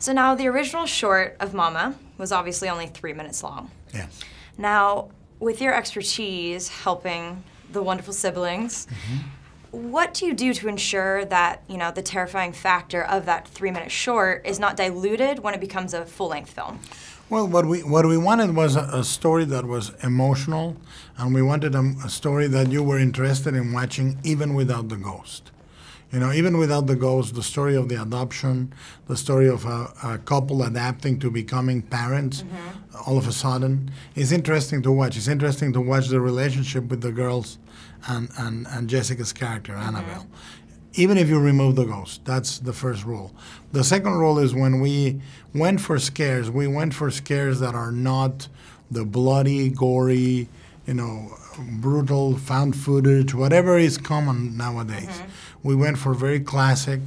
So now the original short of Mama was obviously only three minutes long. Yes. Now, with your expertise helping the wonderful siblings, mm-hmm. What do you do to ensure that you know the terrifying factor of that three-minute short is not diluted when it becomes a full-length film? Well, what we what we wanted was a, a story that was emotional, and we wanted a, a story that you were interested in watching, even without the ghost. You know, even without the ghost, the story of the adoption, the story of a, a couple adapting to becoming parents mm-hmm. all of a sudden is interesting to watch. It's interesting to watch the relationship with the girls and, and, and Jessica's character, mm-hmm. Annabel. Even if you remove the ghost, that's the first rule. The second rule is when we went for scares, we went for scares that are not the bloody, gory, you know, brutal found footage, whatever is common nowadays. We went for very classic,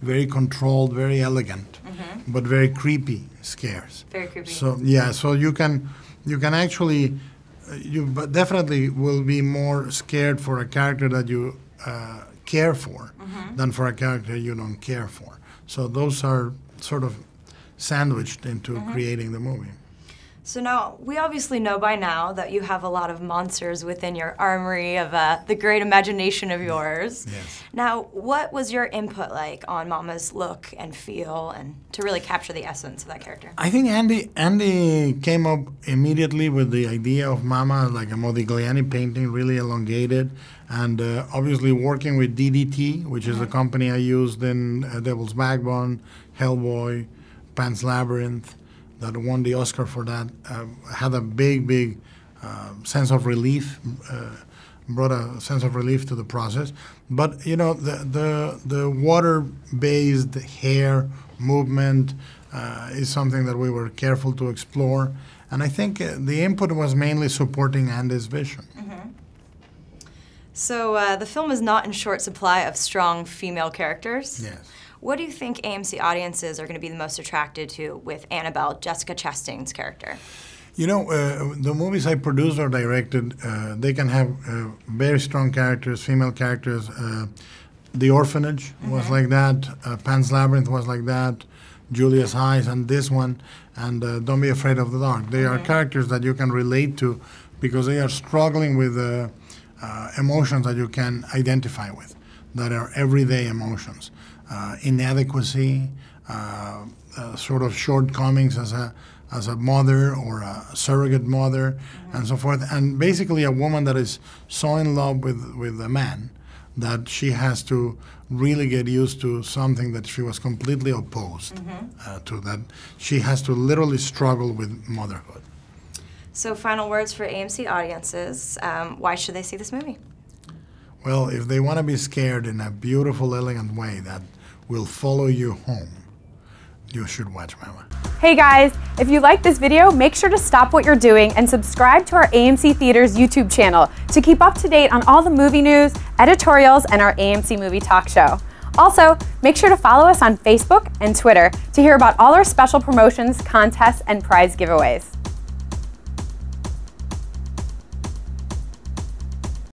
very controlled, very elegant, but very creepy scares. Very creepy. So yeah, so you can you can actually uh, you but definitely will be more scared for a character that you uh, care for than for a character you don't care for. So those are sort of sandwiched into creating the movie. So now we obviously know by now that you have a lot of monsters within your armory of uh, the great imagination of yours. Yes. Now, what was your input like on Mama's look and feel, and to really capture the essence of that character? I think Andy Andy came up immediately with the idea of Mama like a Modigliani painting, really elongated, and uh, obviously working with DDT, which is a company I used in uh, Devil's Backbone, Hellboy, Pan's Labyrinth, that won the Oscar for that, uh, had a big, big uh, sense of relief. Uh, brought a sense of relief to the process, but you know the the, the water-based hair movement uh, is something that we were careful to explore, and I think uh, the input was mainly supporting Andy's vision. So uh, the film is not in short supply of strong female characters. Yes. What do you think AMC audiences are going to be the most attracted to with Annabel, Jessica Chastain's character? You know, uh, the movies I produced or directed, uh, they can have uh, very strong characters, female characters. Uh, the Orphanage was like that. Uh, Pan's Labyrinth was like that. Julia's Eyes, and this one, and uh, Don't Be Afraid of the Dark. They are characters that you can relate to because they are struggling with uh, uh, emotions that you can identify with, that are everyday emotions. Uh, inadequacy, uh, uh, sort of shortcomings as a as a mother or a surrogate mother, and so forth. And basically, a woman that is so in love with with a man that she has to really get used to something that she was completely opposed uh, to. That she has to literally struggle with motherhood. So, final words for AMC audiences. Um, why should they see this movie? Well, if they want to be scared in a beautiful, elegant way that will follow you home, you should watch Mama. Hey guys, if you like this video, make sure to stop what you're doing and subscribe to our AMC Theatres YouTube channel to keep up to date on all the movie news, editorials, and our AMC Movie Talk Show. Also, make sure to follow us on Facebook and Twitter to hear about all our special promotions, contests, and prize giveaways.